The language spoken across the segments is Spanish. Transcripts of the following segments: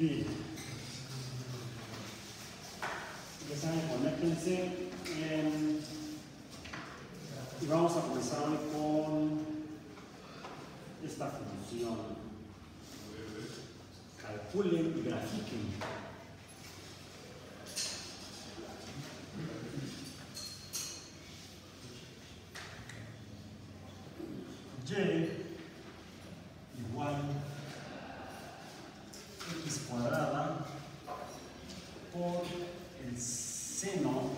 Bien. Ya saben, conéctense. em, y vamos a comenzar con esta función. Calculen y grafiquen. Y igual x cuadrada por el seno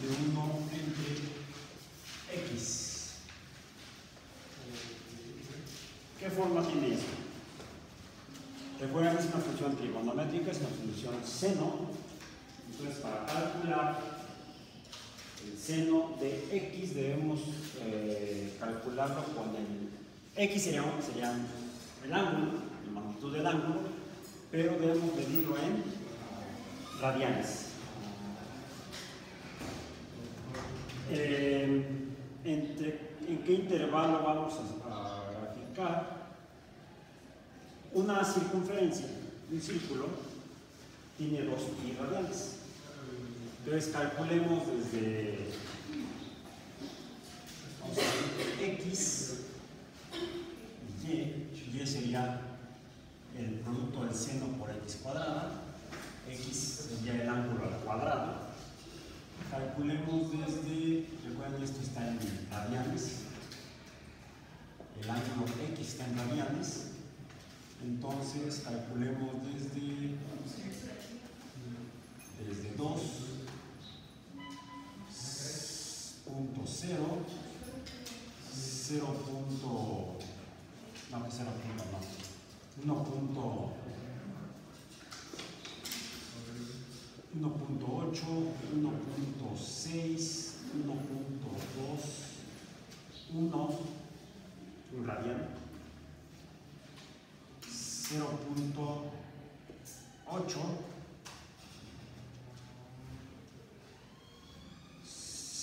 de 1 entre x. ¿Qué forma tiene eso? Recuerden que es una función trigonométrica, es una función seno. Entonces, para calcular el seno de x debemos eh, calcularlo con el x sería, sería el ángulo, la magnitud del ángulo, pero debemos medirlo en radianes. Eh, entre- ¿En qué intervalo vamos a, graficar? Una circunferencia un círculo tiene dos pi radianes. Entonces calculemos desde vamos a x y y, y sería el producto del seno por x cuadrada, x sería el ángulo al cuadrado. Calculemos desde, recuerden esto está en radianes, el ángulo x está en radianes, entonces calculemos desde, desde 2 punto 0 0 punto no pues 0 punto no. 1 punto 1.8 1.6 1.2 1 un radian 0.8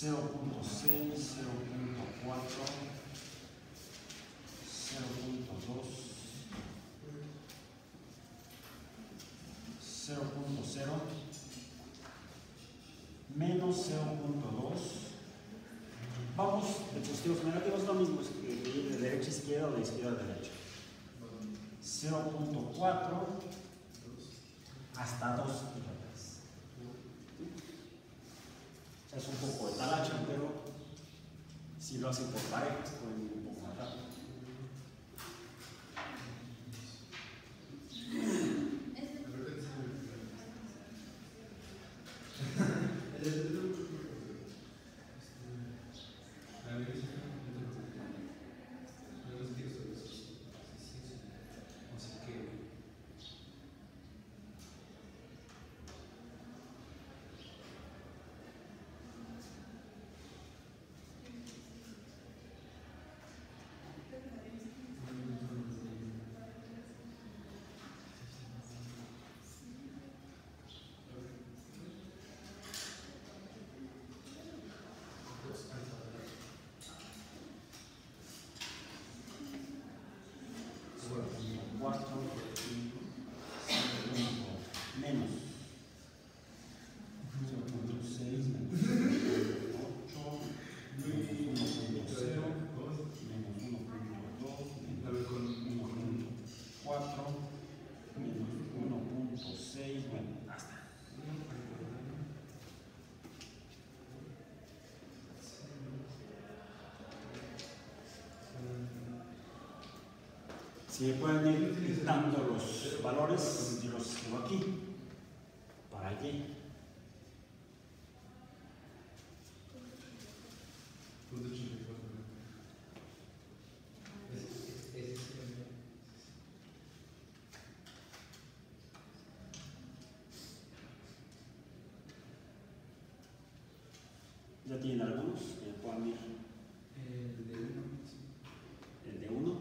0.6, 0.4, 0.2, 0.0, menos 0.2. Vamos de positivos a negativos, es lo mismo de derecha a izquierda o de izquierda a derecha. 0.4 hasta 2 kilómetros. O es un poco de talacha, pero si lo hacen por parejas, pueden ir un poco más rápido. Cuatro, cinco, menos 0.6 menos 8 menos 1.0 menos 1.2 menos 1.4 menos 1.6 bueno, hasta Si me pueden ir dictando los valores, los escribo aquí, para allí. ¿Ya tienen algunos? Que me puedan ir. El de 1,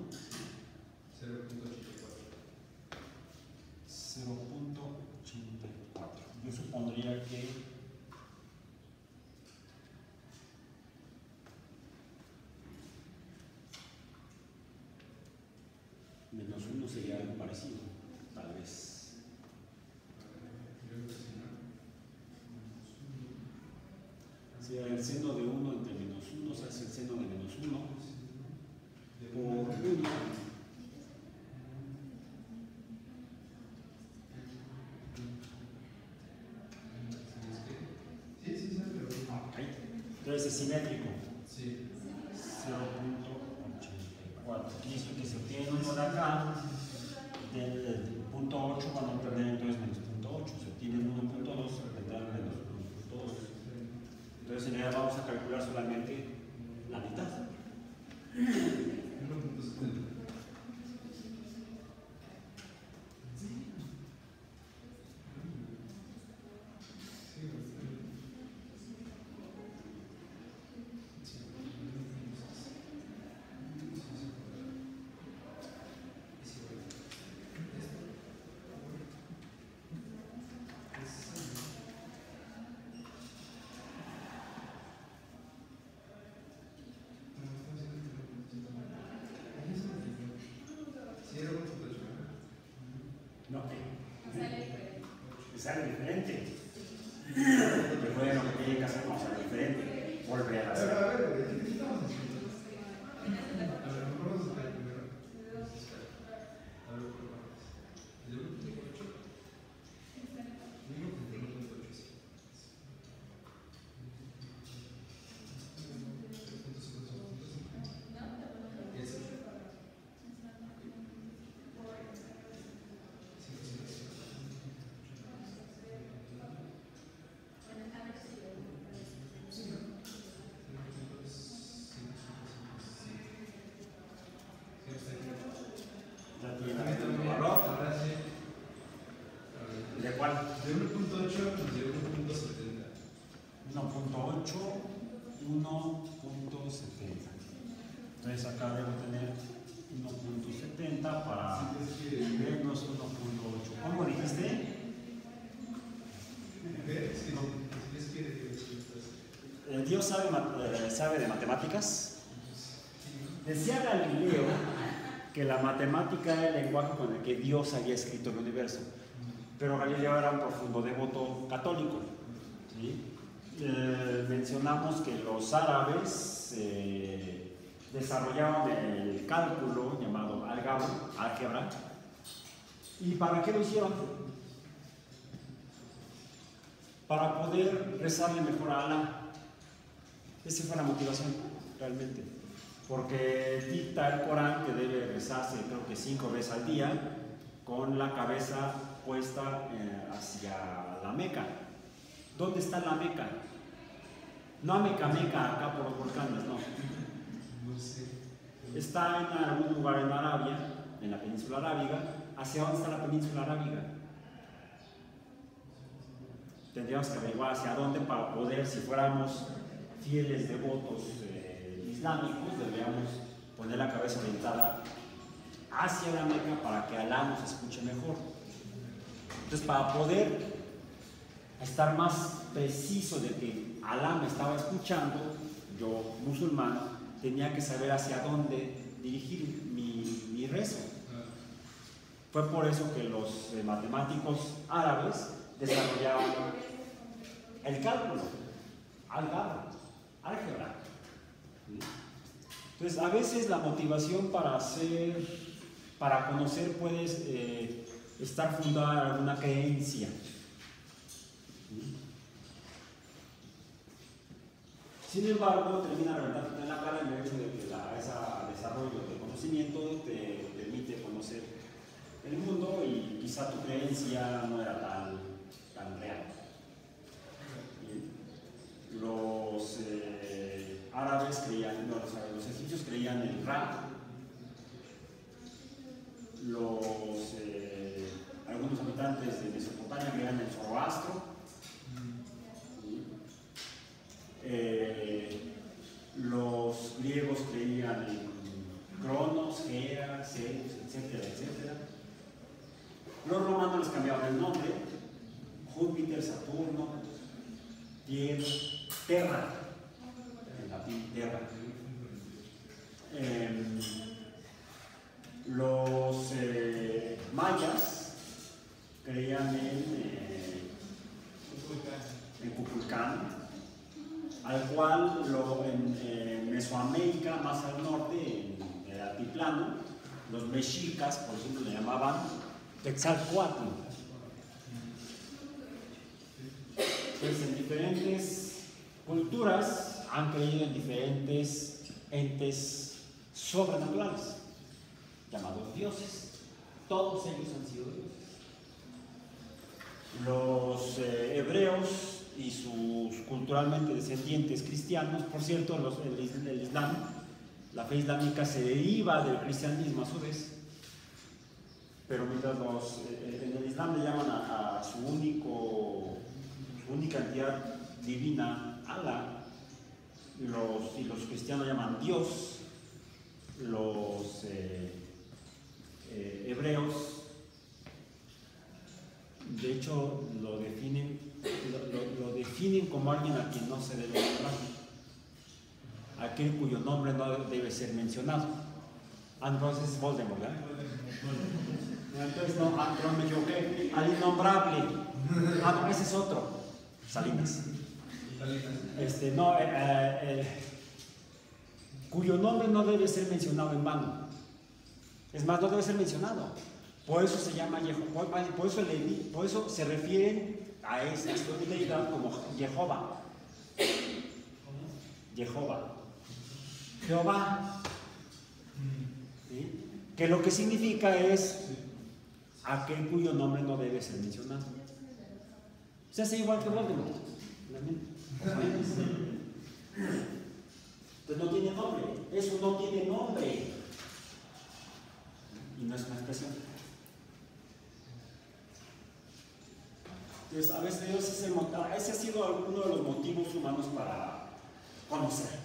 0.84. Yo menos 1 sería algo parecido. tal vez. Si el seno de 1 entre menos 1 se hace el seno de menos 1 por 1. Entonces es simétrico. examen diferente. 1.8, 1.70. Entonces acá debo tener 1.70 para menos 1.8. ¿Cómo dijiste? Eh, Dios eh, sabe de matemáticas. Decía Galileo que la matemática era el lenguaje con el que Dios había escrito el universo. Pero Galileo era un profundo devoto católico. ¿sí? Eh, mencionamos que los árabes eh, desarrollaron el cálculo llamado álgebra. ¿Y para qué lo hicieron? Para poder rezarle mejor a Alá. Esa fue la motivación, realmente. Porque dicta el Corán que debe rezarse, creo que cinco veces al día, con la cabeza puesta eh, hacia la Meca. ¿Dónde está la Meca? No a Meca, Meca, acá por los volcanes, no. no sé. Está en algún lugar en Arabia, en la península arábiga. ¿Hacia dónde está la península arábiga? Tendríamos que averiguar hacia dónde para poder, si fuéramos fieles devotos eh, islámicos, deberíamos poner la cabeza orientada hacia la Meca para que Alá nos escuche mejor. Entonces, para poder estar más preciso de que Alá me estaba escuchando, yo, musulmán, tenía que saber hacia dónde dirigir mi, mi rezo. Fue por eso que los eh, matemáticos árabes desarrollaron el cálculo, álgebra, álgebra. Entonces, a veces la motivación para hacer, para conocer, puede eh, estar fundada en alguna creencia. Sin embargo, termina reventando en la cara el hecho de que la, ese desarrollo de conocimiento te permite conocer el mundo y quizá tu creencia no era tan, tan real. Los eh, árabes creían, no, los egipcios creían en Ra, los, eh, algunos habitantes de Mesopotamia creían en Zoroastro, eh, los griegos creían en Cronos, Hera, Zeus, etcétera, etcétera. Los romanos cambiaban el nombre, Júpiter, Saturno, Tierra, Terra, en latín Terra. Eh, los eh, mayas creían en, eh, en Cuculcán, al cual en Mesoamérica, más al norte, en el altiplano, los mexicas, por ejemplo, le llamaban Texalcoatl. Pues en diferentes culturas han creído en diferentes entes sobrenaturales, llamados dioses. Todos ellos han sido dioses. Los eh, hebreos y sus culturalmente descendientes cristianos, por cierto, los- el, el Islam, la fe islámica se deriva del cristianismo a su vez, pero mientras los, eh, en el Islam le llaman a, su único, única entidad divina, Allah, los, y los cristianos llaman Dios, los eh, eh, hebreos, de hecho, lo definen, lo, lo- definen como alguien a quien no se debe nombrar, aquel cuyo nombre no debe ser mencionado. Ah, entonces es Voldemort, ¿verdad? Entonces no, ah, perdón, me equivoqué. Al innombrable. Ah, no, ese es otro. Salinas. Este, no, eh, eh, cuyo nombre no debe ser mencionado en vano. Es más, no debe ser mencionado. Por eso se llama Jehová, por, eso, le por eso se refieren a esa deidad como Jehová. Jehová. Jehová. Que lo que significa es aquel cuyo nombre no debe ser mencionado. Se hace igual que Voldemort. Entonces no tiene nombre. Eso no tiene nombre. Y no es una expresión. Entonces, a veces Dios es el ese ha sido uno de los motivos humanos para conocer.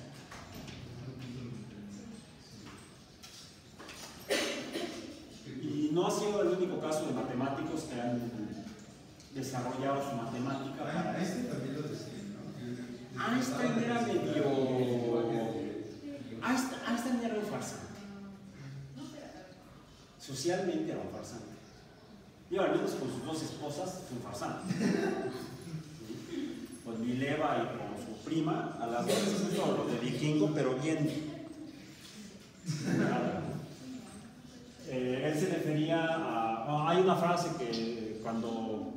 Y no ha sido el único caso de matemáticos que han desarrollado su matemática para Ah, este también lo decía, ¿no? Einstein era medio. Einstein, Einstein era un farsante. Socialmente era un farsante. Y al menos con sus dos esposas fue un farsante. Con Mileva y con su prima, a las dos es lo de vikingo, pero bien. Eh, él se refería a. hay una frase que cuando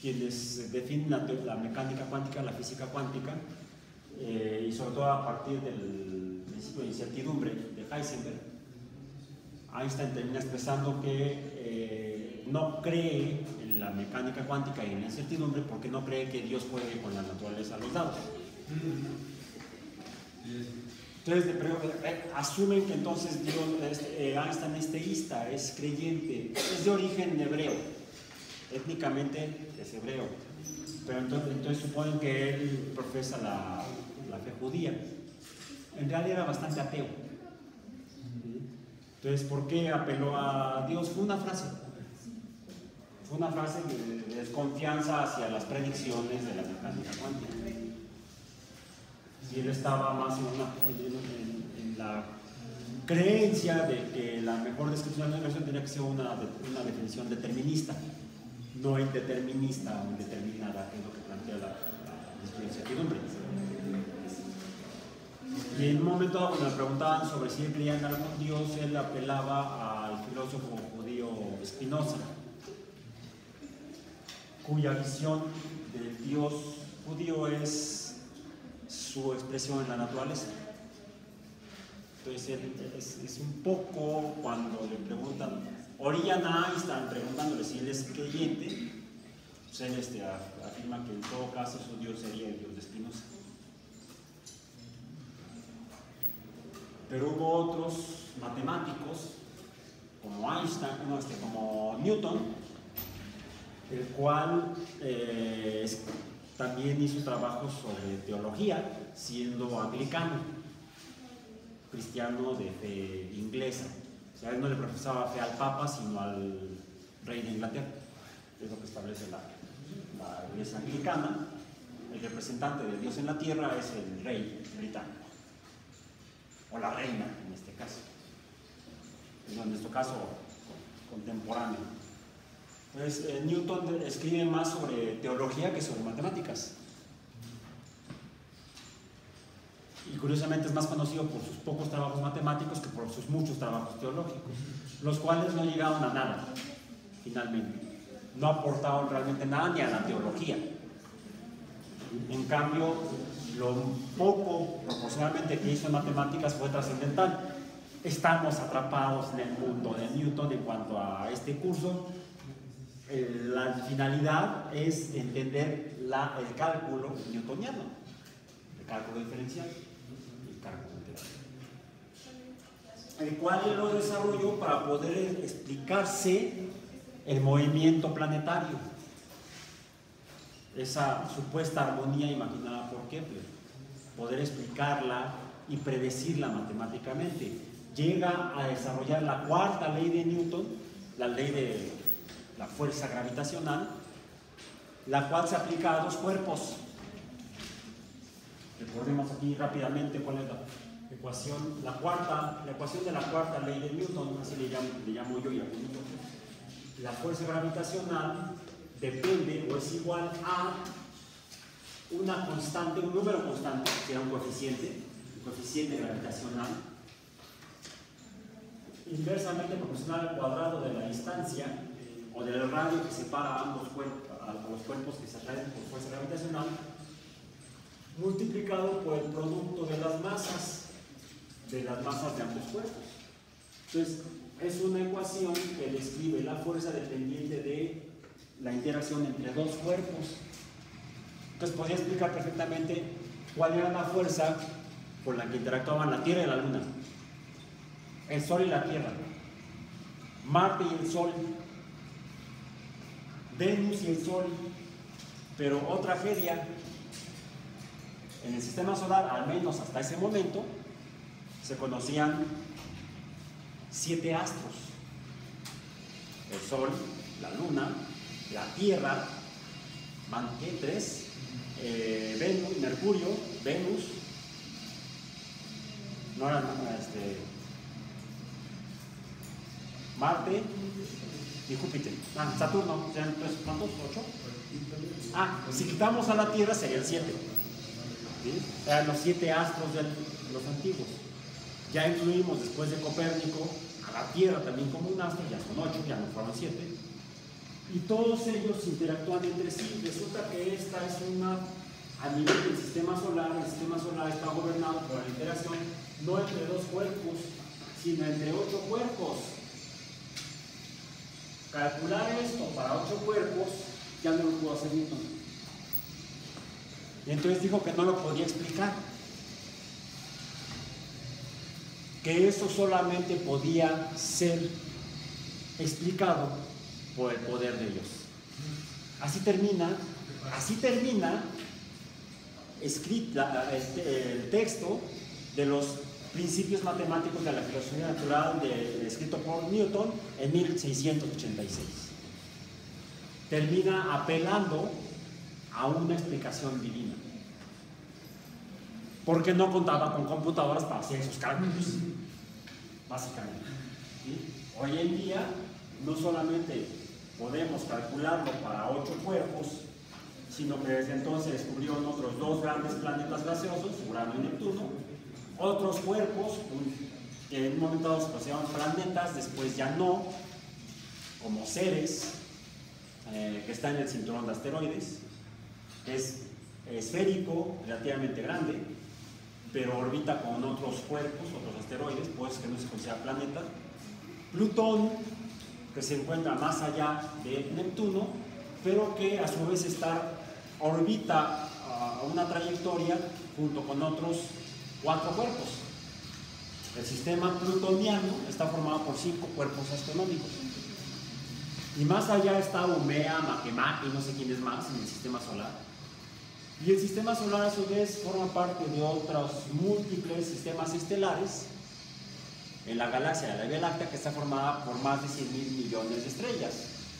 quienes definen la, mecánica cuántica, la física cuántica, eh, y sobre todo a partir del principio de incertidumbre de Heisenberg, Einstein termina expresando que eh, no cree en la mecánica cuántica y en la incertidumbre porque no cree que Dios juegue con la naturaleza a los dados. Entonces, eh, asumen que entonces Dios, este, eh, Einstein es teísta, es creyente, es de origen hebreo, étnicamente es hebreo, pero entonces, suponen que él profesa la, la fe judía. En realidad era bastante ateo. Entonces, ¿por qué apeló a Dios? Fue una frase. Fue una frase de desconfianza hacia las predicciones de la mecánica cuántica. Si él estaba más en, una- la creencia de que la mejor descripción de la universo tenía que ser una, una definición determinista, no indeterminista o indeterminada, que es lo que plantea la, la incertidumbre. Y en un momento cuando le preguntaban sobre si él creía en algún Dios, él apelaba al filósofo judío Spinoza, cuya visión del Dios judío es su expresión en la naturaleza. Entonces es, un poco cuando le preguntan, orillan a Einstein preguntándole si él es creyente, pues él este, af- afirma que en todo caso su Dios sería el Dios de Spinoza. Pero hubo otros matemáticos, como Einstein, no, este, como Newton, el cual eh, también hizo trabajos sobre teología, siendo anglicano, cristiano de fe inglesa. O sea, él no le profesaba fe al Papa, sino al rey de Inglaterra. Es lo que establece la, la iglesia anglicana. El representante de Dios en la tierra es el rey británico, o la reina en este caso. En nuestro caso, contemporáneo. Eh, Newton escribe más sobre teología que sobre matemáticas. Y curiosamente es más conocido por sus pocos trabajos matemáticos que por sus muchos trabajos teológicos, los cuales no llegaron a nada, finalmente. No aportaron realmente nada ni a la teología. En cambio, lo poco proporcionalmente que hizo en matemáticas fue trascendental. Estamos atrapados en el mundo de Newton en cuanto a este curso. Eh, la finalidad es entender el cálculo newtoniano, el cálculo diferencial, el cálculo integral. El cual lo desarrolló para poder explicarse el movimiento planetario esa supuesta armonía imaginada por Kepler, poder explicarla y predecirla matemáticamente. Llega a desarrollar la cuarta ley de Newton, la ley de la fuerza gravitacional, la cual se aplica a dos cuerpos. Recordemos aquí rápidamente cuál es la ecuación, la cuarta, la ecuación de la cuarta ley de Newton, así le llamo, yo y a La fuerza gravitacional depende o es igual a una constante, un número constante, que era un coeficiente, un coeficiente gravitacional, inversamente proporcional al cuadrado de la distancia o del radio que separa ambos cuerpos, a los cuerpos que se atraen por fuerza gravitacional, multiplicado por el producto de las masas, de las masas de ambos cuerpos. Entonces, es una ecuación que describe la fuerza dependiente de la interacción entre dos cuerpos. Entonces podría explicar perfectamente cuál era la fuerza por la que interactuaban la Tierra y la Luna, el Sol y la Tierra, Marte y el Sol, Venus y el Sol, pero otra tragedia, en el sistema solar, al menos hasta ese momento, se conocían siete astros, el Sol, la Luna, la Tierra, ¿qué? Tres, eh, Venus, Mercurio, Venus, no era este, Marte y Júpiter. Ah, Saturno, entonces, ¿cuántos? ¿Ocho? Ah, si quitamos a la Tierra serían siete. Eran los siete astros de los antiguos. Ya incluimos después de Copérnico a la Tierra también como un astro, ya son ocho, ya no fueron siete y todos ellos interactúan entre sí. Resulta que esta es una, a nivel del sistema solar, el sistema solar está gobernado por la interacción no entre dos cuerpos, sino entre ocho cuerpos. Calcular esto para ocho cuerpos ya no lo pudo hacer Newton. Y entonces dijo que no lo podía explicar. Que eso solamente podía ser explicado por el poder de Dios. Así termina, así termina escrita, este, el texto de los principios matemáticos de la filosofía natural escrito por Newton en 1686. Termina apelando a una explicación divina. Porque no contaba con computadoras para hacer esos cálculos, básicamente. Hoy en día, no solamente podemos calcularlo para ocho cuerpos, sino que desde entonces descubrieron otros dos grandes planetas gaseosos, Urano y Neptuno, otros cuerpos que en un momento dado se consideraban planetas, después ya no, como Ceres, eh, que está en el cinturón de asteroides, es esférico, relativamente grande, pero orbita con otros cuerpos, otros asteroides, pues que no se considera planeta. Plutón, que se encuentra más allá de Neptuno, pero que a su vez está, orbita a una trayectoria junto con otros cuatro cuerpos. El sistema plutoniano está formado por cinco cuerpos astronómicos. Y más allá está Umea, Makemake y no sé quién es más en el sistema solar. Y el sistema solar a su vez forma parte de otros múltiples sistemas estelares en la galaxia de la Vía Láctea que está formada por más de 100 mil millones de estrellas.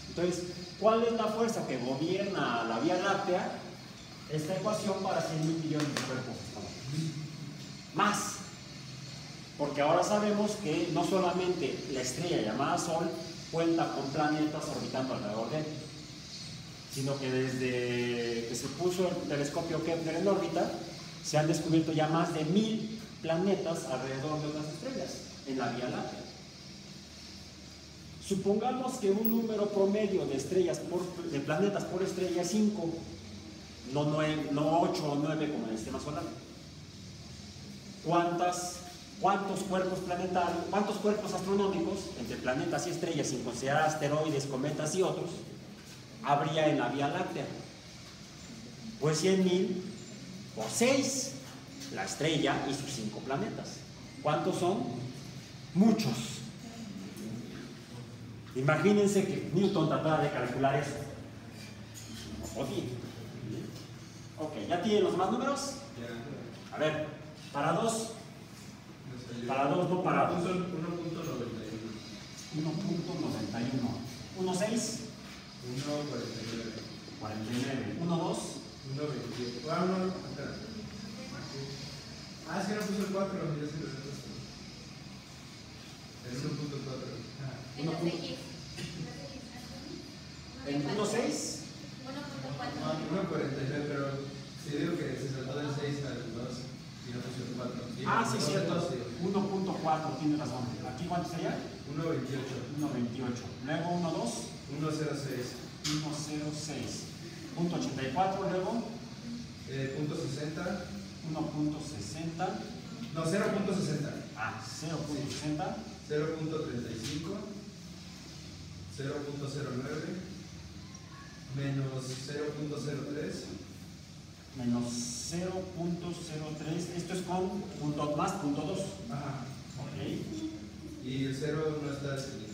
Entonces, ¿cuál es la fuerza que gobierna la Vía Láctea? Esta ecuación para 100 mil millones de cuerpos Más. Porque ahora sabemos que no solamente la estrella llamada Sol cuenta con planetas orbitando alrededor de él, sino que desde que se puso el telescopio Kepler en órbita, se han descubierto ya más de mil planetas alrededor de otras estrellas en la Vía Láctea. Supongamos que un número promedio de estrellas por, de planetas por estrella es 5, no, 9, no 8 o 9 como en el sistema solar. ¿Cuántas, ¿Cuántos cuerpos planetarios, cuántos cuerpos astronómicos, entre planetas y estrellas, sin considerar asteroides, cometas y otros, habría en la Vía Láctea? Pues 100.000 o 6, la estrella y sus 5 planetas. ¿Cuántos son? Muchos. Imagínense que Newton tratara de calcular eso. No podía. Ok, ¿ya tienen los demás números? A ver, para 2, Me salió. para 2, no para 2. 1.91. 1.91. 1.6, 1.49. 49. 1.2, 1.27. Ah, no, espera. Ah, es que no puso el 4, ya se lo he puesto. El 1.4. Ah. En los Uno X. en 1.6, 1.4. 1.49, pero si digo que se saltó del 6 al 2 y no puso el 4. ah, sí, cierto. 12. 1.4, tiene razón. ¿Aquí cuánto sería? 1.28. 1.28. Luego 1.2. 1.06. 106. Punto 84, luego Eh, punto 60. 1.60. No, 0.60. Ah, 0.60. 0.35. 0.09. Menos 0.03. Menos 0.03. Esto es con punto más punto 2. Ajá. Ok. Y el 0 no está definido.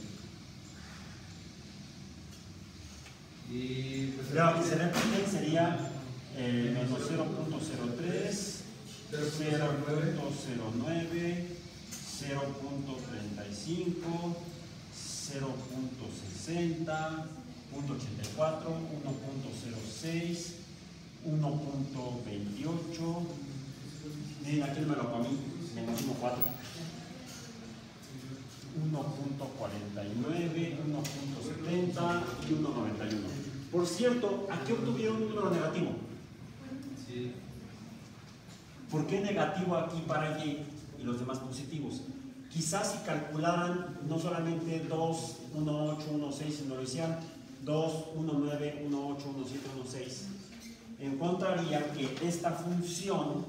Y pues. Pero aquí si se repite sería eh, menos 0.03, 0.09, 0.35, 0.60, 0.84, 1.06, 1.28. Miren, aquí no me lo comí, menos 1.4. 1.49, 1.70 y 1.91. Por cierto, aquí obtuvieron un número negativo. Sí. ¿Por qué negativo aquí para Y y los demás positivos? Quizás si calcularan no solamente 2, 1, 8, 1, 6, sino lo hicieran 2, 1, 9, 1, 8, 1, 7, 1, 6, encontrarían que esta función,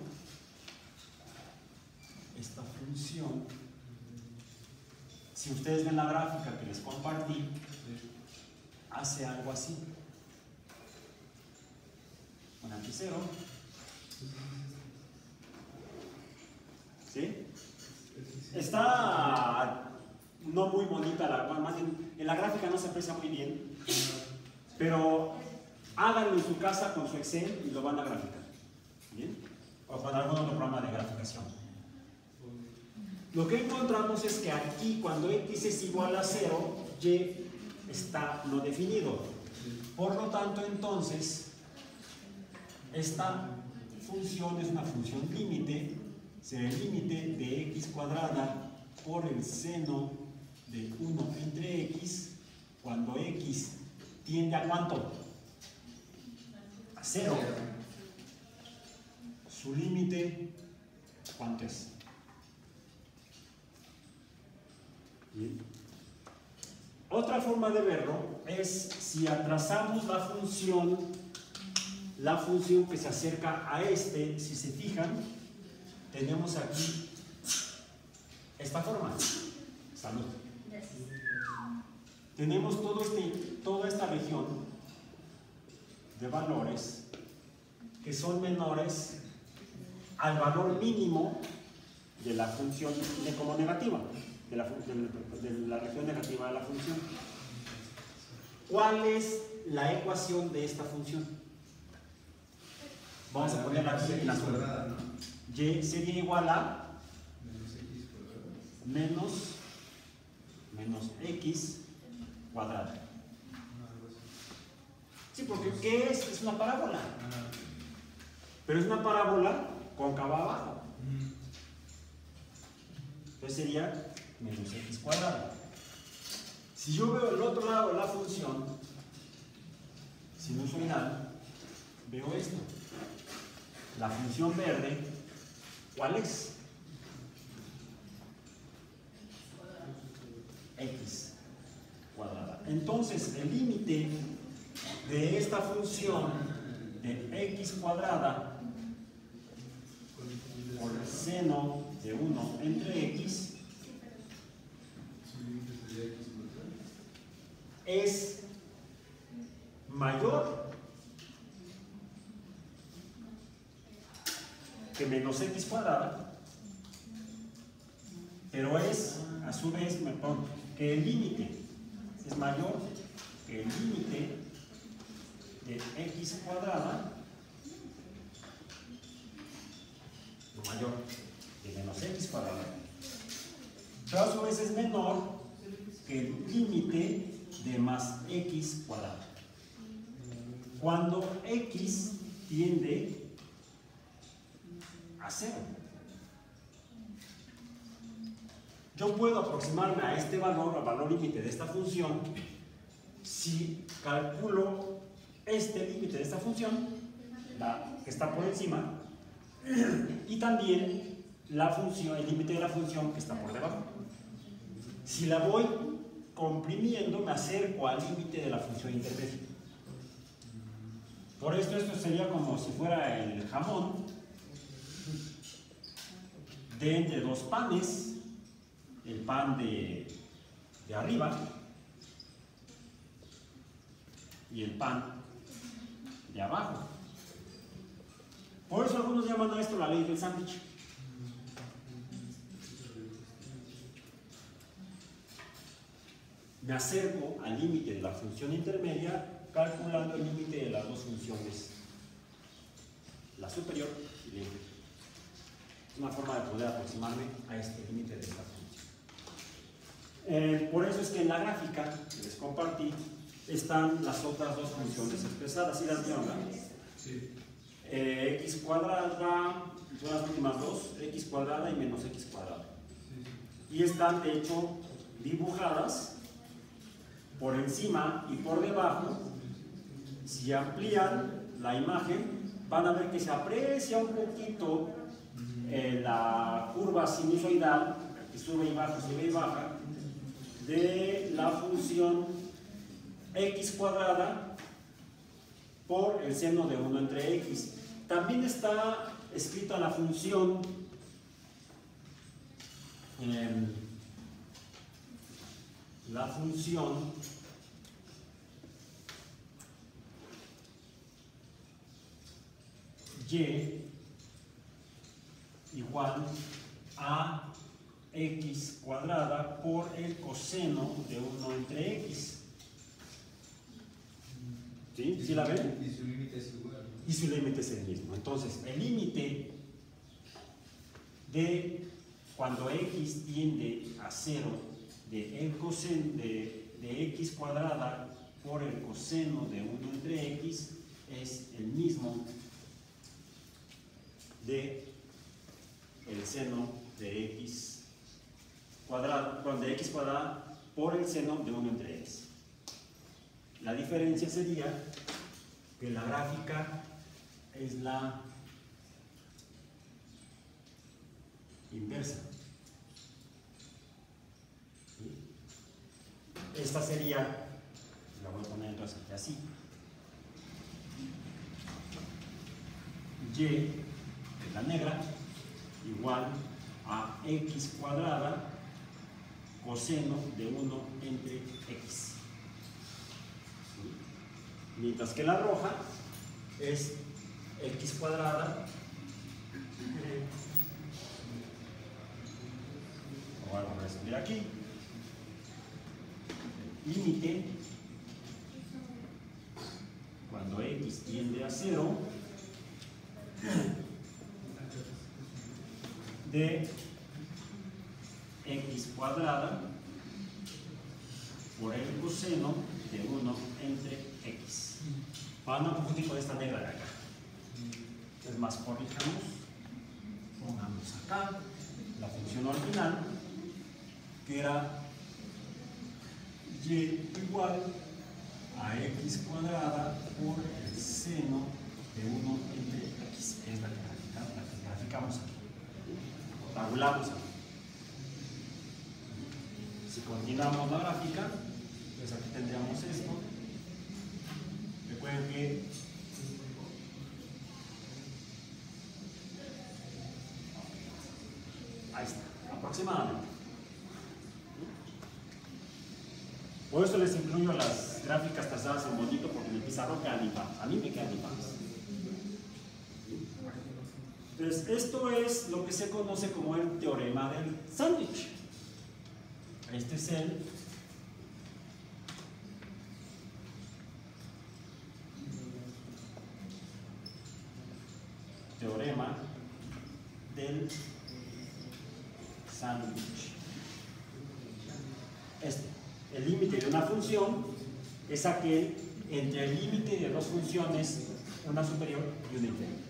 esta función, si ustedes ven la gráfica que les compartí, hace algo así. Bueno, aquí cero. ¿Sí? Está no muy bonita, la, más bien, en la gráfica no se aprecia muy bien, pero háganlo en su casa con su Excel y lo van a graficar. ¿Bien? O con algún otro programa de graficación. Lo que encontramos es que aquí, cuando x es igual a 0, y está no definido. Por lo tanto, entonces, esta función es una función límite, será el límite de x cuadrada por el seno de 1 entre x, cuando x tiende a cuánto? A 0. Su límite, ¿cuánto es? Bien. Otra forma de verlo es si atrasamos la función, la función que se acerca a este, si se fijan, tenemos aquí esta forma. Salud. Tenemos todo este, toda esta región de valores que son menores al valor mínimo de la función de como negativa, de la, fun- de- de la región negativa de la función. ¿Cuál es la ecuación de esta función? Vamos a ponerla aquí en la cuadrada. Y sería igual a Menos menos, x cuadrado. Sí, porque ¿qué es? Es una parábola. Ajá. Pero es una parábola cóncava abajo. Mm. Entonces sería menos x cuadrado. Si yo veo el otro lado de la función sinusoidal, veo esto. La función verde, ¿cuál es? X cuadrada. Entonces, el límite de esta función de x cuadrada por seno de 1 entre x es mayor que menos x cuadrada, pero es a su vez, perdón, que el límite es mayor que el límite de x cuadrada mayor de menos x cuadrada. Pero a su vez es menor que el límite de más x cuadrado. Cuando x tiende cero. Yo puedo aproximarme a este valor, al valor límite de esta función, si calculo este límite de esta función, la que está por encima, y también la función, el límite de la función que está por debajo. Si la voy comprimiendo, me acerco al límite de la función intermedia. Por esto esto sería como si fuera el jamón de entre dos panes, el pan de, de arriba y el pan de abajo. Por eso algunos llaman a esto la ley del sándwich. Me acerco al límite de la función intermedia calculando el límite de las dos funciones, la superior y la inferior. Una forma de poder aproximarme a este límite de esta función. Eh, por eso es que en la gráfica que les compartí están las otras dos funciones expresadas. ¿Sí las vieron? Sí. Eh, x cuadrada, son las últimas dos, x cuadrada y menos x cuadrada. Y están de hecho dibujadas por encima y por debajo. Si amplían la imagen, van a ver que se aprecia un poquito eh, la curva sinusoidal, que sube y baja, sube y baja, de la función x cuadrada por el seno de 1 entre x. También está escrita la función eh, la función y igual a x cuadrada por el coseno de 1 entre x. ¿Sí? ¿Sí la ven? Y su límite es igual. Y su límite es el mismo. Entonces, el límite de cuando x tiende a 0 de, el coseno de, de x cuadrada por el coseno de 1 entre x es el mismo de el seno de x cuadrado, de x cuadrada por el seno de 1 entre x. La diferencia sería que la gráfica es la inversa. Esta sería, la voy a poner entonces así. Y, es la negra, igual a x cuadrada coseno de 1 entre x. Mientras que la roja es x cuadrada Vamos a escribir aquí límite cuando x tiende a 0 de x cuadrada por el coseno de 1 entre x. Vamos un poquito de esta negra de acá. Es más, corrijamos. Pongamos acá la función original, que era y igual a x cuadrada por el seno de 1 entre x. Es la que graficamos aquí. Tabulamos aquí. Si continuamos la gráfica, pues aquí tendríamos esto. Recuerden que ahí está, aproximadamente. Por eso les incluyo las gráficas trazadas en bonito porque mi pizarro queda A mí me quedan ni Entonces, esto es lo que se conoce como el teorema del sándwich. Este es el teorema del sándwich. Este, el límite de una función es aquel entre el límite de dos funciones, una superior y una inferior.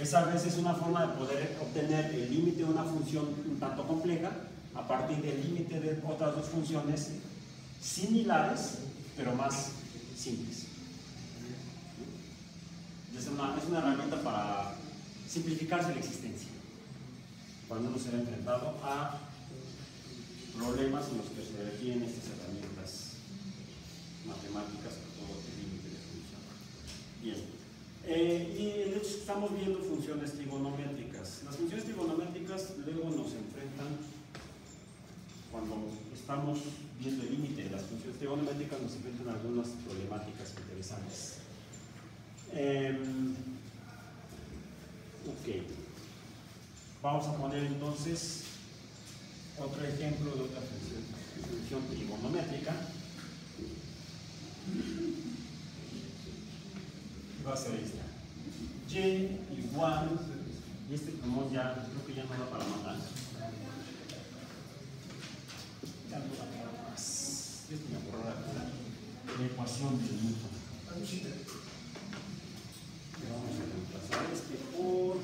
Es a veces una forma de poder obtener el límite de una función un tanto compleja a partir del límite de otras dos funciones similares, pero más simples. Es una, es una herramienta para simplificarse la existencia, cuando uno se ve enfrentado a problemas en los que se requieren estas herramientas matemáticas, todo el límite de función. Bien. Eh, y de hecho estamos viendo funciones trigonométricas. Las funciones trigonométricas luego nos enfrentan, cuando estamos viendo el límite de las funciones trigonométricas, nos enfrentan algunas problemáticas interesantes. Em, ok. Vamos a poner entonces otro ejemplo de otra función, función trigonométrica va a ser esta. Y igual, y este como ya, creo que ya no da para matar. Ya no da para más. Esto me acuerdo la ecuación del Newton. Vamos a reemplazar este por.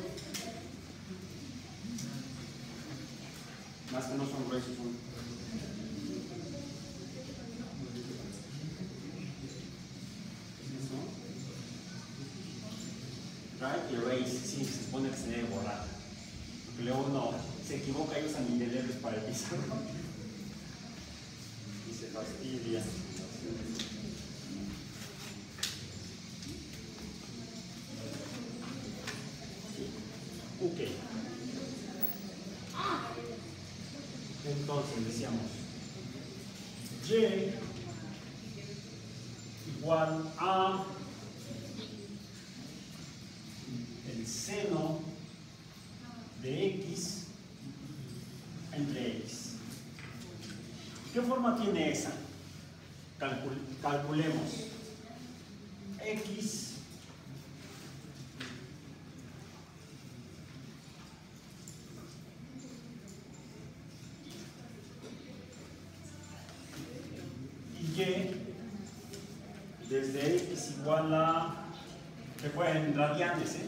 Más que no son gruesos, son sí, se supone que se debe borrar. Porque luego uno se equivoca y usa indelebles para el pizarro. Y se fastidia. Tiene esa? calculemos x y y desde x igual a, recuerden, radianes, ¿eh?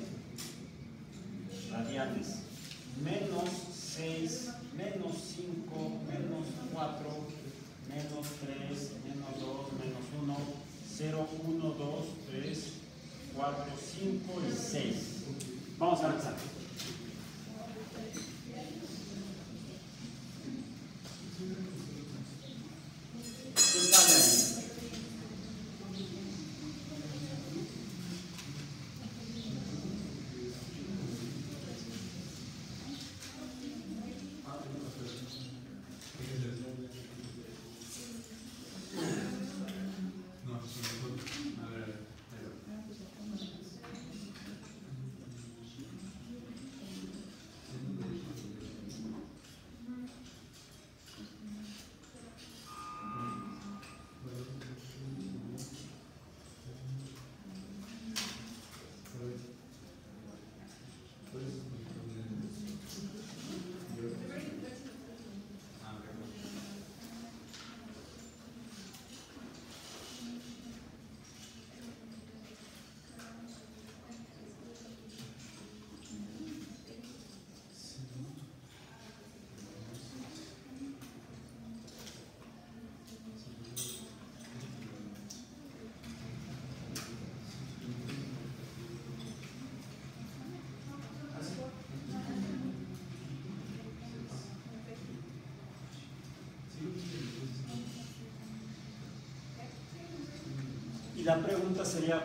La pregunta sería,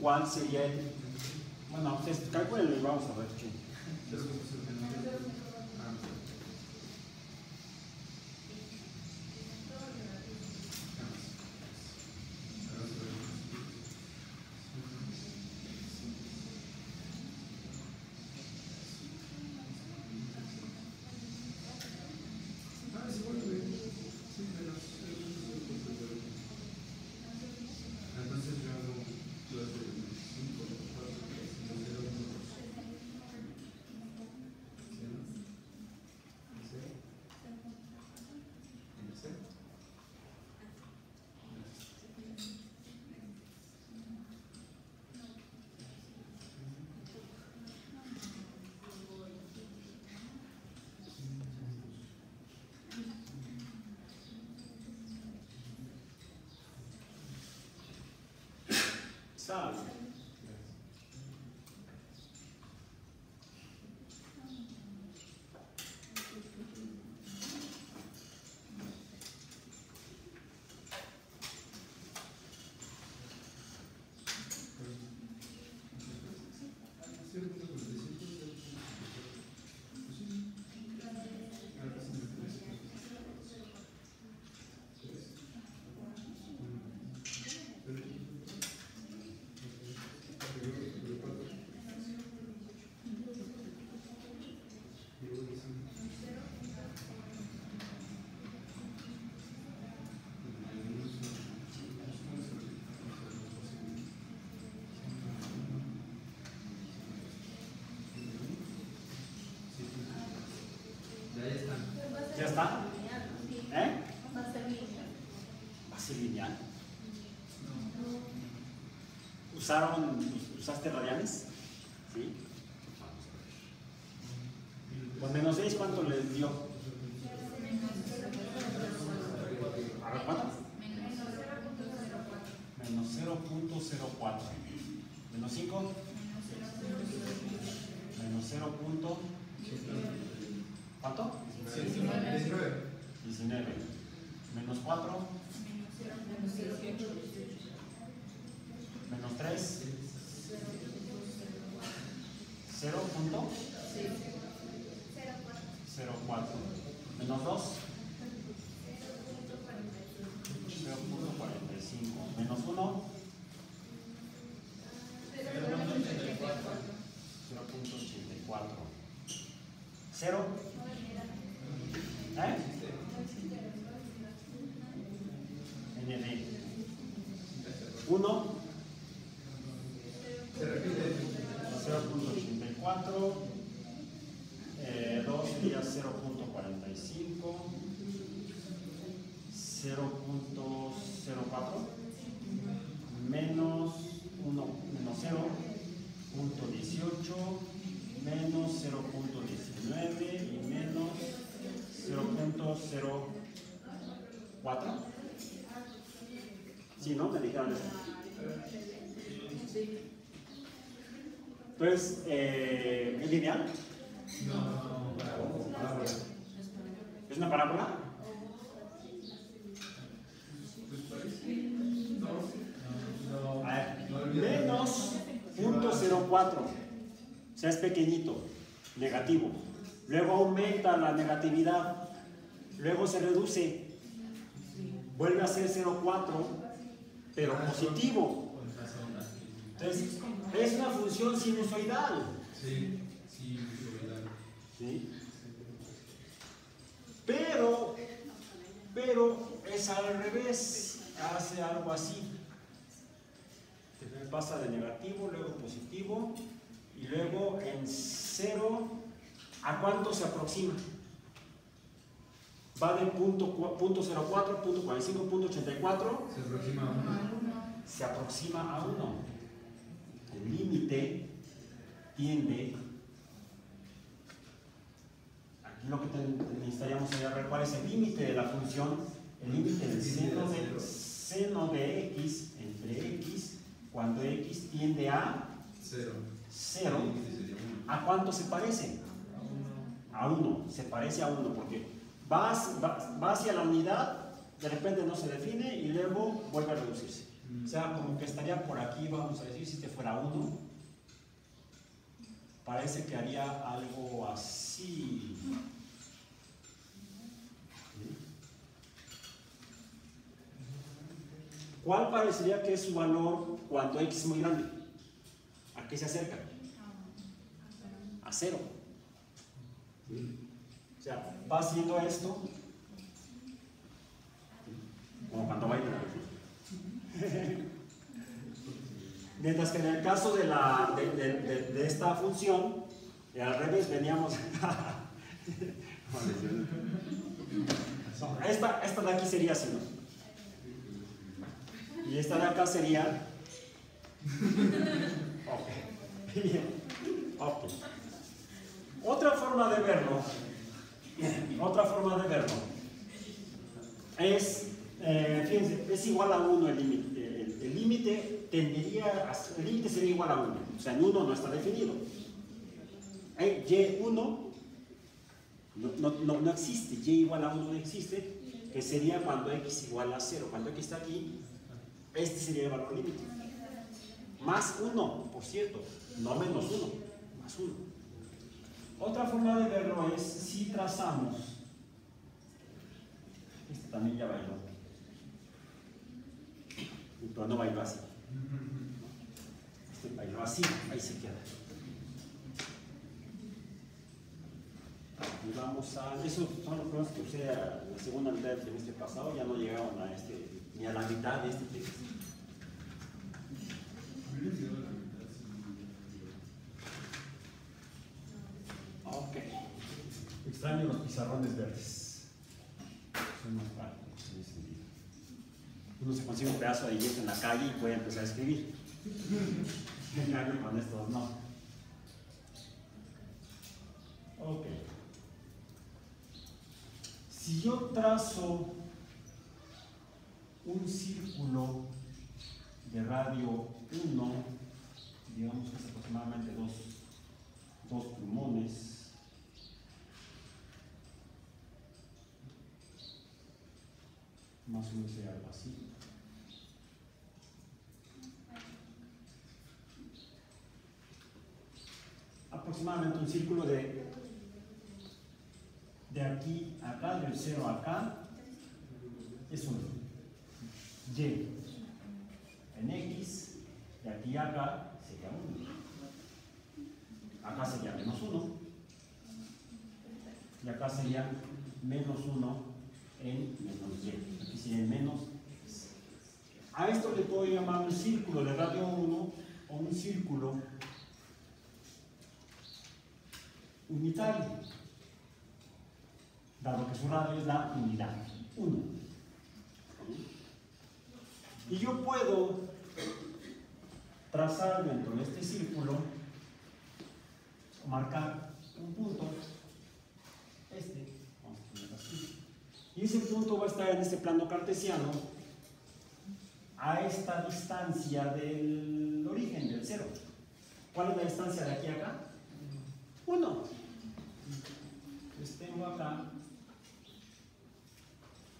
¿cuál sería el...? Bueno, ustedes calculen y vamos a ver Son. ¿Ya está? ¿Eh? Va a ser lineal. Va a ser lineal. ¿Usaron, usaste radianes? 19. 19. Menos 4. Menos 3. 0. punto 04. Menos 2. 0.45. Menos 1. 0.84. 0. Entonces, eh, ¿es lineal? No, parábola. ¿Es una parábola? No. No. A ver, No olvides. menos 0.04. O sea, es pequeñito, negativo. Luego aumenta la negatividad. Luego se reduce. Vuelve a ser 0.4, pero positivo. Entonces, es una función sinusoidal. Sí, verdad. ¿sí? Pero, pero es al revés, hace algo así. Pasa de negativo, luego positivo, y luego en cero, ¿a cuánto se aproxima? Va de punto, punto 04, punto 45, punto 84, Se aproxima a uno. se aproxima a 1. El límite tiende. Aquí lo que te- necesitaríamos saber cuál es el límite de la función, el límite del seno de, seno de x entre x cuando x tiende a Cero. 0. Límite sería uno. ¿A cuánto se parece? A uno. A 1, se parece a 1 porque va- va hacia la unidad, de repente no se define y luego vuelve a reducirse. O sea, como que estaría por aquí, vamos a decir, si este fuera 1. Parece que haría algo así. ¿Cuál parecería que es su valor cuando x es muy grande? ¿A qué se acerca? A cero. O sea, va haciendo esto como cuando baila. Mientras que en el caso de, la, de, esta función, al revés veníamos. esta, esta de aquí sería así, ¿no? Y esta de acá sería. Ok. Bien. Otra forma de verlo, otra forma de verlo, es, eh, fíjense, es igual a 1 el límite. El límite tendería, el límite sería igual a 1, o sea, en 1 no está definido. Hay Y1, no, no, no, no existe, Y igual a 1 no existe, que sería cuando X igual a 0. Cuando X está aquí, este sería el valor límite. Más 1, por cierto, no menos 1, más 1. Otra forma de verlo es si trazamos, este también ya bailó, pero no bailó así, este bailó así, ahí se queda. Y vamos a, esos son los problemas que usé a la segunda mitad del semestre pasado, ya no llegaron a este, ni a la mitad de este texto. Ok. Extraño los pizarrones verdes. Son más prácticos en ese sentido. Uno se consigue un pedazo de yeso en la calle y puede empezar a escribir. Cambio, con estos no. Ok. Si yo trazo un círculo de radio 1, digamos que es aproximadamente dos, dos pulmones, más o menos algo así. Aproximadamente un círculo de, de aquí a acá, del 0 a acá, es un Y. En X, de aquí a acá sería 1. Acá sería menos 1. Y acá sería menos 1 en menos y. Aquí sería en menos. A esto le puedo llamar un círculo de radio 1 o un círculo unitario, dado que su radio es la unidad 1. Y yo puedo trazar dentro de este círculo, marcar un punto, este, vamos a ponerlo así, y ese punto va a estar en este plano cartesiano a esta distancia del origen, del cero. ¿Cuál es la distancia de aquí a acá? 1. Entonces tengo acá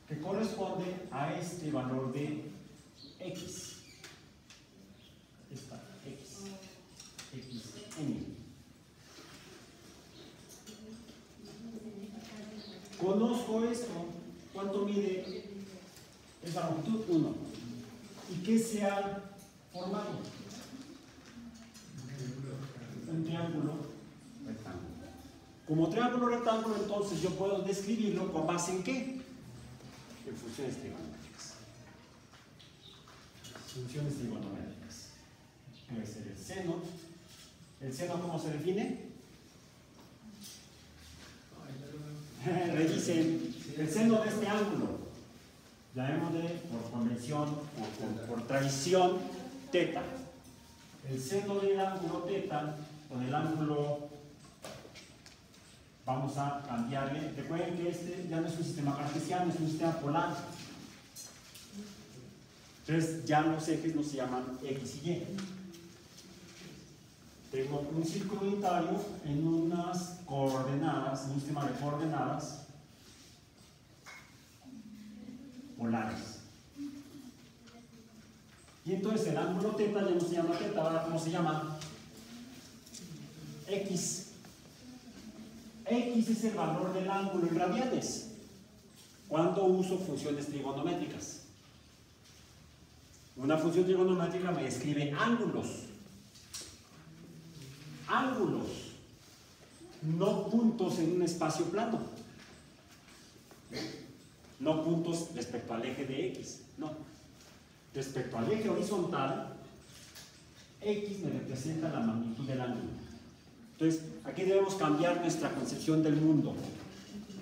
que corresponde a este valor de x. Esta x. x n. Conozco esto. ¿Cuánto mide esa longitud? 1. ¿Y qué se ha formado? Un triángulo. Como triángulo rectángulo, entonces yo puedo describirlo con base en qué? En funciones trigonométricas. Funciones trigonométricas. Puede ser el seno. ¿El seno cómo se define? Revisen el seno de este ángulo. Llamémosle por convención o por, por tradición teta. El seno del ángulo teta con el ángulo vamos a cambiarle. Recuerden que este ya no es un sistema cartesiano, es un sistema polar. Entonces ya los ejes no se llaman X y Y. Tengo un círculo unitario en unas coordenadas, en un sistema de coordenadas polares. Y entonces el ángulo teta ya no se llama teta, ahora ¿cómo se llama? X. X es el valor del ángulo en radianes. ¿Cuándo uso funciones trigonométricas? Una función trigonométrica me describe ángulos. Ángulos. No puntos en un espacio plano. No puntos respecto al eje de X. No. Respecto al eje horizontal, X me representa la magnitud del ángulo. Entonces, aquí debemos cambiar nuestra concepción del mundo.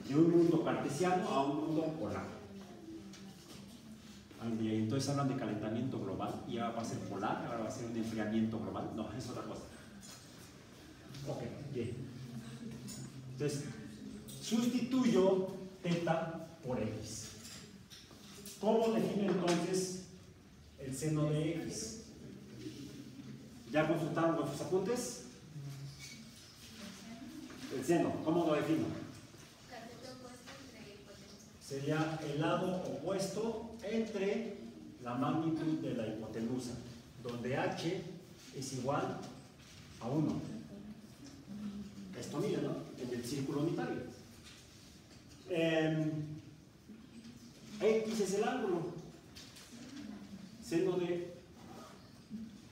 De un mundo cartesiano a un mundo polar. Entonces hablan de calentamiento global y ahora va a ser polar, ahora va a ser un enfriamiento global. No, es otra cosa. Ok, bien. Entonces, sustituyo teta por x. ¿Cómo defino entonces el seno de x? ¿Ya consultaron con sus apuntes? El seno, ¿cómo lo defino? Sería el lado opuesto entre la magnitud de la hipotenusa, donde h es igual a 1. Esto mire, ¿no? En el círculo unitario. Eh, X es el ángulo. Seno de.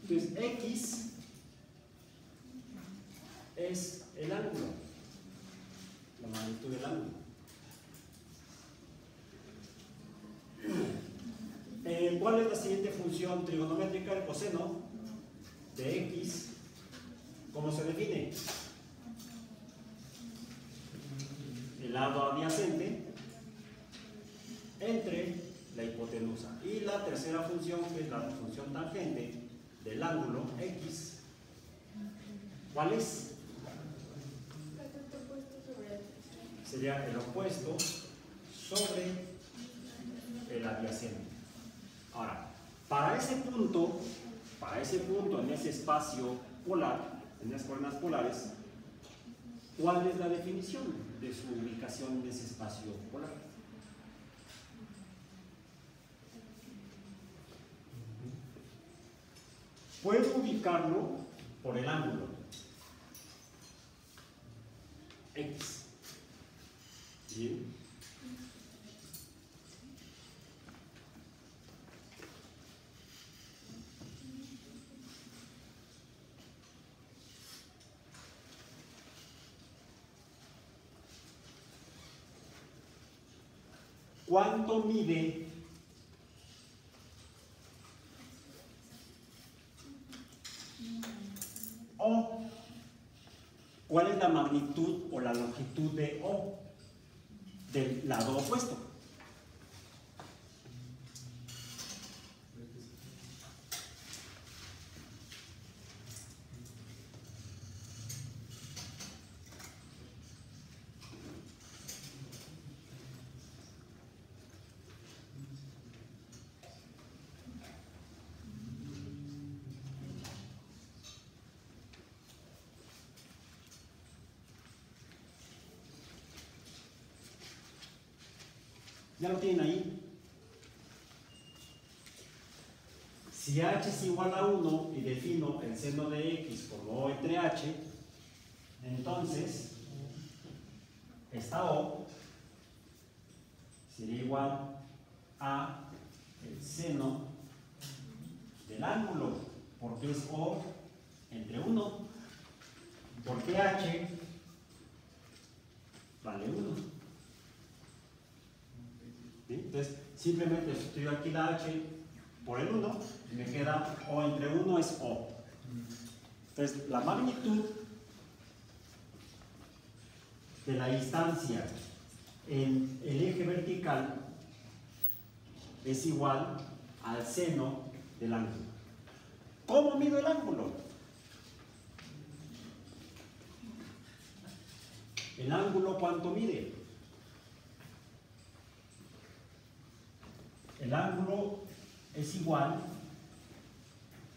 Entonces, X es el ángulo. Del ángulo. Eh, ¿Cuál es la siguiente función trigonométrica? El coseno de X. ¿Cómo se define? El lado adyacente entre la hipotenusa. Y la tercera función, que es la función tangente del ángulo X, ¿cuál es? Sería el opuesto sobre el adyacente. Ahora, para ese punto, para ese punto en ese espacio polar, en las coordenadas polares, ¿cuál es la definición de su ubicación en ese espacio polar? Puedo ubicarlo por el ángulo X. ¿Cuánto mide O? ¿Cuál es la magnitud o la longitud de O del lado opuesto? ¿Ya lo tienen ahí? Si h es igual a 1 y defino el seno de x como O entre h, entonces esta O sería igual a el seno del ángulo, porque es O entre 1, porque h vale 1. ¿Sí? Entonces, simplemente sustituyo aquí la h por el 1 y me queda O entre 1 es O. Entonces, la magnitud de la distancia en el eje vertical es igual al seno del ángulo. ¿Cómo mido el ángulo? ¿El ángulo cuánto mide? El ángulo es igual,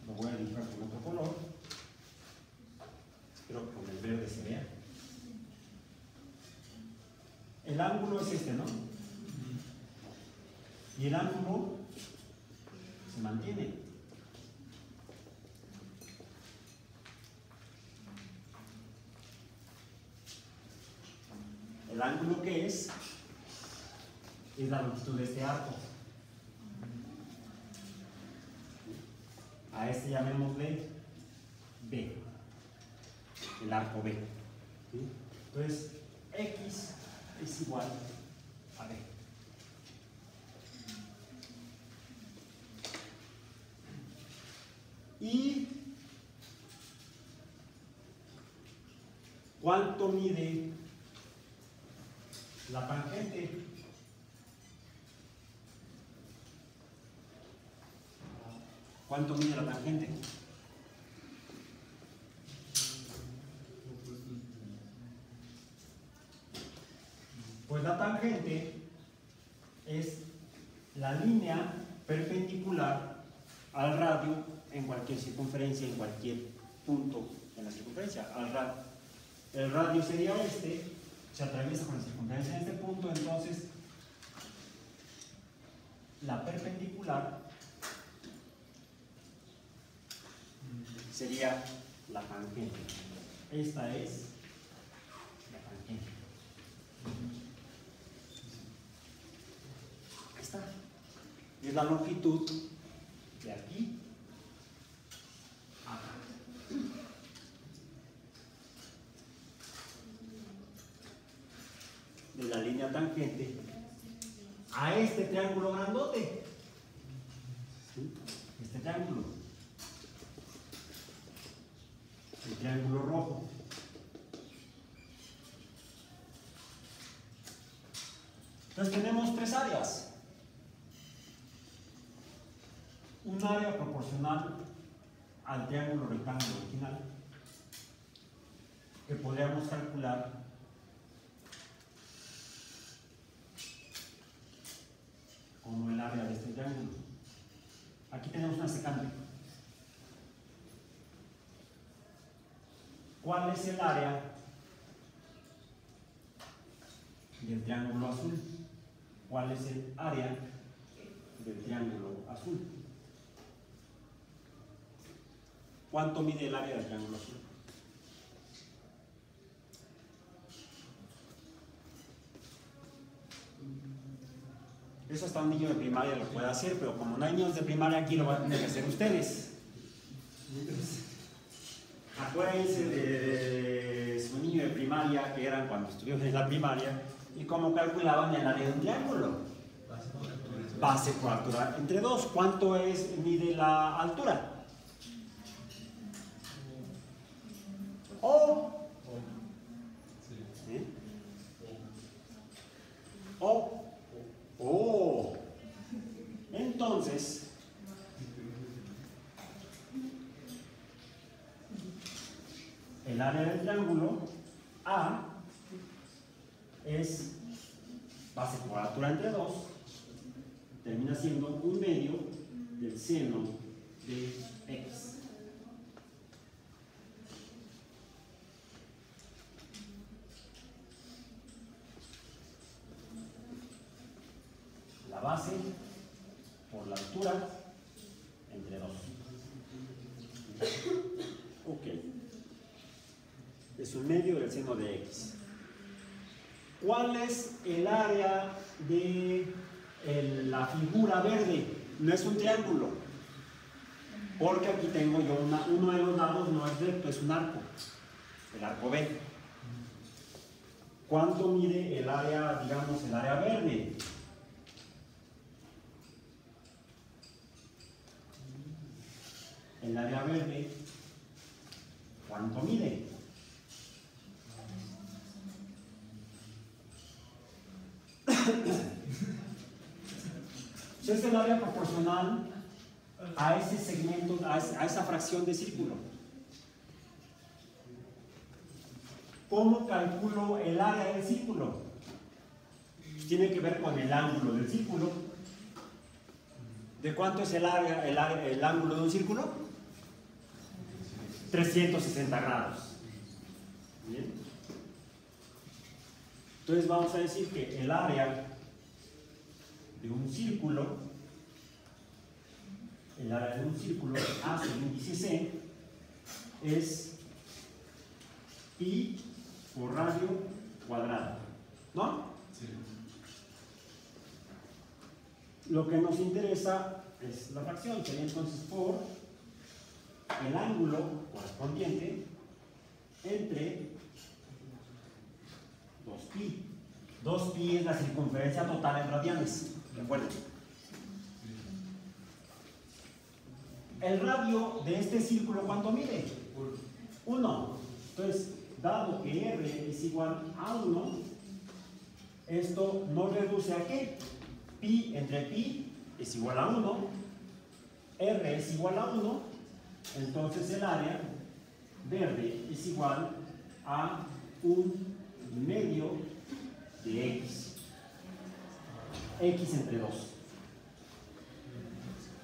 lo voy a dibujar con otro color, espero que con el verde se vea. El ángulo es este, ¿no? Y el ángulo se mantiene. El ángulo que es es la longitud de este arco. A este llamémosle B, el arco B. ¿sí? Entonces, X es igual a B. Y ¿cuánto mide la tangente? ¿Cuánto mide la tangente? Pues la tangente es la línea perpendicular al radio en cualquier circunferencia, en cualquier punto en la circunferencia. Al radio. El radio sería este, se atraviesa con la circunferencia en este punto, entonces la perpendicular sería la tangente. Esta es la tangente. Ahí está. Es la longitud de aquí a acá. De la línea tangente a este triángulo grandote. ¿Sí? Este triángulo. El triángulo rojo. Entonces tenemos tres áreas. Un área proporcional al triángulo rectángulo original que podríamos calcular como el área de este triángulo. Aquí tenemos una secante. ¿Cuál es el área del triángulo azul? ¿Cuál es el área del triángulo azul? ¿Cuánto mide el área del triángulo azul? Eso hasta un niño de primaria lo puede hacer, pero como no hay niños de primaria aquí, lo van a tener que hacer ustedes. Acuérdense de su niño de primaria, que eran cuando estuvieron en la primaria, y cómo calculaban el área de un triángulo. Base por altura entre dos. ¿Cuánto es, mide la altura? O. ¿Eh? O. Oh. Entonces, el área del triángulo A es base por altura entre 2, termina siendo un medio del seno de X. La base entre 2. Ok. Es un medio del seno de X. ¿Cuál es el área de la figura verde? No es un triángulo. Porque aquí tengo yo uno de los lados no es recto, es un arco. El arco B. ¿Cuánto mide el área, digamos, el área verde? El área verde, ¿cuánto mide? es el a ese segmento, a es- a esa fracción de círculo. ¿Cómo calculo el área del círculo? Tiene que ver con el ángulo del círculo. ¿De cuánto es el área, el, el ángulo de un círculo? 360 grados. Bien. Entonces vamos a decir que el área de un círculo, el área de un círculo A el índice C, es pi por radio cuadrado. ¿No? Sí. Lo que nos interesa es la fracción, sería entonces por el ángulo correspondiente entre 2pi. 2pi es la circunferencia total en radianes, recuerden. El radio de este círculo, ¿cuánto mide? 1. Entonces, dado que R es igual a 1, esto no reduce a qué? Pi entre pi es igual a 1, R es igual a 1, entonces el área verde es igual a un medio de x. x entre 2.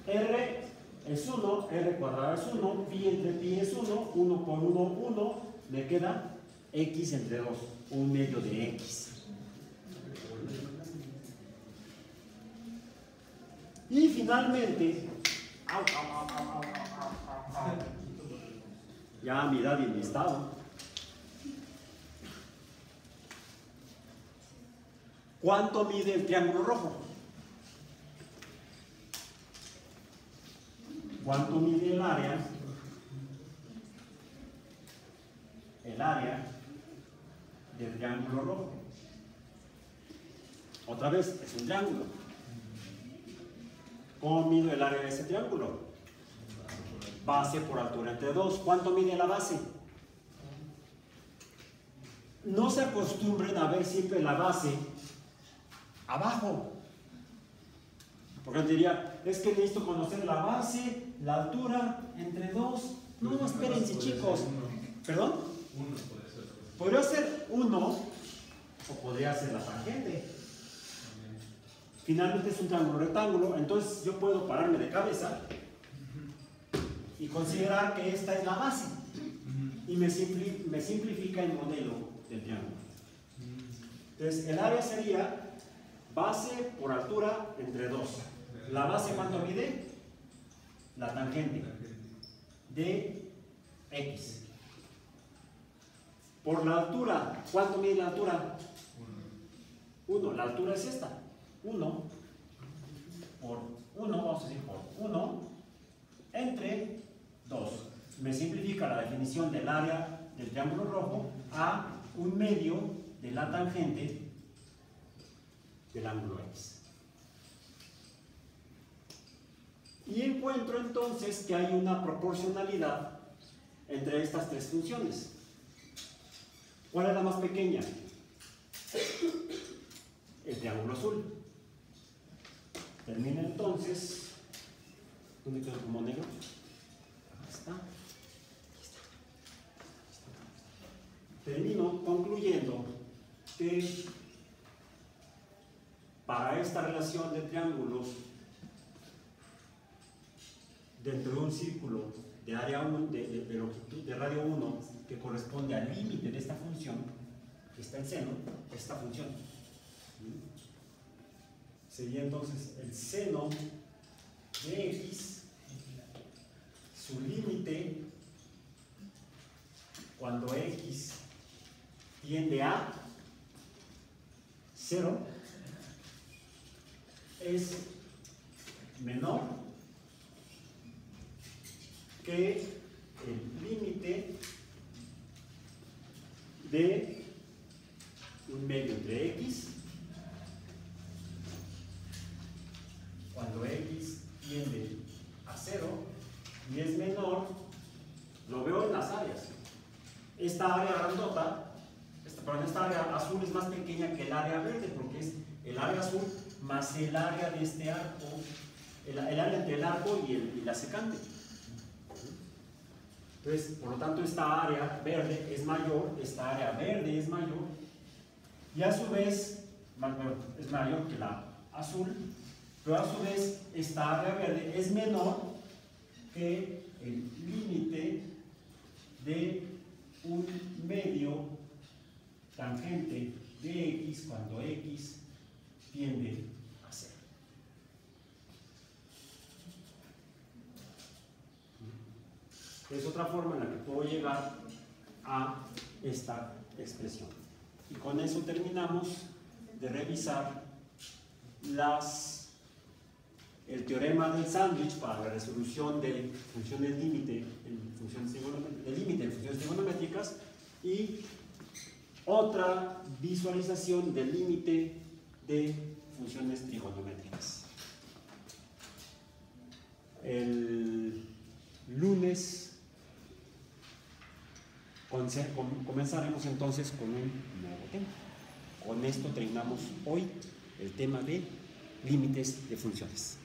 R es 1, R cuadrado es 1, pi entre pi es 1, 1 por 1, 1, me queda x entre 2, un medio de x. Y finalmente, ya mi edad y mi estado. ¿Cuánto mide el triángulo rojo? ¿Cuánto mide el área? El área del triángulo rojo. Otra vez, es un triángulo. ¿Cómo mido el área de ese triángulo? Base por altura entre 2. ¿Cuánto mide la base? No se acostumbren a ver siempre la base abajo. Porque diría, es que necesito conocer la base, la altura entre 2. No, espérense chicos. ¿Perdón? Uno puede ser. Podría ser 1 o podría ser la tangente. Finalmente es un triángulo rectángulo, entonces yo puedo pararme de cabeza y considerar que esta es la base y me, simpli- me simplifica el modelo del triángulo. Entonces el área sería base por altura entre 2. ¿La base cuánto mide? La tangente de x. Por la altura, ¿cuánto mide la altura? 1. La altura es esta. 1 por 1, vamos a decir por 1, entre 2. Me simplifica la definición del área del triángulo rojo a un medio de la tangente del ángulo x. Y encuentro entonces que hay una proporcionalidad entre estas tres funciones. ¿Cuál es la más pequeña? El triángulo azul. Termina entonces. ¿Dónde quedó como negro? Acá está. Termino concluyendo que para esta relación de triángulos dentro de un círculo de área 1, de, de- de longitud de radio 1, que corresponde al límite de esta función, que está el seno, esta función. Sería entonces el seno de x, su límite, cuando x tiende a 0, es menor que el límite de un medio entre x cuando x tiende a 0 y es menor, lo veo en las áreas. Esta área grandota, esta, perdón, esta área azul es más pequeña que el área verde porque es el área azul más el área de este arco, el, área entre el arco y la secante. Entonces, por lo tanto, esta área verde es mayor, esta área verde es mayor, y a su vez, bueno, es mayor que la azul, pero a su vez esta área verde es menor que el límite de un medio tangente de x cuando x tiende a cero. Es otra forma en la que puedo llegar a esta expresión. Y con eso terminamos de revisar las, el teorema del sándwich para la resolución de funciones límite de límite en funciones trigonométricas y otra visualización del límite de funciones trigonométricas. El lunes comenzaremos entonces con un nuevo tema. Con esto terminamos hoy el tema de límites de funciones.